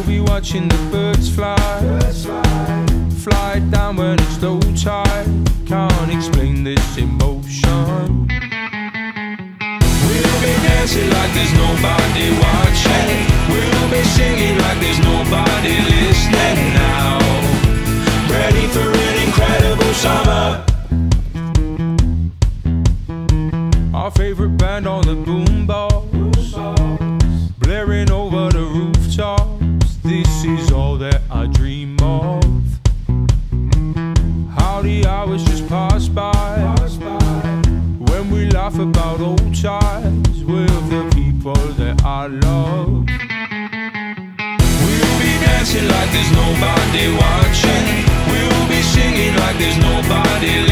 We'll be watching the birds fly. Fly down when it's low tide. Can't explain this emotion. We'll be dancing like there's nobody watching. We'll be singing like there's nobody listening now. Ready for an incredible summer. Our favorite band on the boombox, all that I dream of. How the hours just pass by when we laugh about old times with the people that I love. We'll be dancing like there's nobody watching. We'll be singing like there's nobody.